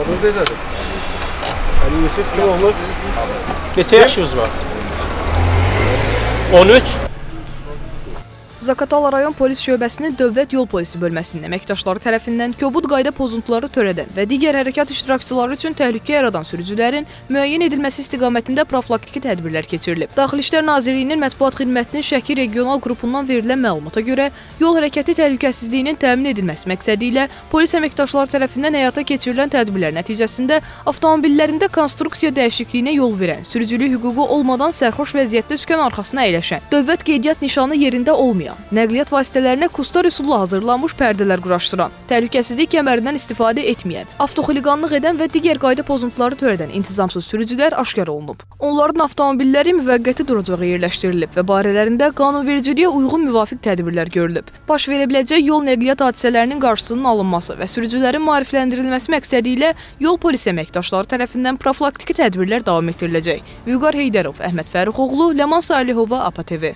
Adınız necədir? Ali Yusuf kim oğlu? Neçə yaşınız var? 13. Zakatala rayon polis şöbəsinin Dövlət Yol Polisi bölməsinin əməkdaşları tərəfindən kobud qayda pozuntuları törədən və digər hərəkat iştirakçıları üçün təhlükə yaradan sürücülərin müəyyən edilməsi istiqamətində profilaktiki tədbirlər keçirilib. Daxili İşlər Nazirliyinin mətbuat xidmətinin Şəki regional qrupundan verilən məlumata görə yol hərəkəti təhlükəsizliyinin təmin edilməsi məqsədi ilə polis əməkdaşları tərəfindən həyata keçirilən tədbirlər nəticəsində avtomobillərində konstruksiya dəyişikliyinə yol verən, sürücülük hüququ olmadan sərxoş vəziyyətdə sükan arxasına əyləşən, dövlət qeydiyyat nişanı yerində olmayan nəqliyyat vasitələrinə kustar üsulla hazırlanmış pərdələr quraşdıran, təhlükəsizlik kəmərindən istifadə etməyən, avtoxuliqanlıq edən və digər qayda pozuntuları törədən intizamsız sürücülər aşkar olunub. Onların avtomobilləri müvəqqəti duracağa yerləşdirilib və barələrində qanunvericiliyə uyğun müvafiq tədbirlər görülüb. Baş verə biləcək yol nəqliyyat hadisələrinin qarşısının alınması və sürücülərin maarifləndirilməsi məqsədi ilə yol polisi əməkdaşları tərəfindən profilaktiki tədbirlər davam etdiriləcək. Vüqar Heydərov, Əhməd Fəruxoğlu, Ləman Salihova, APA TV.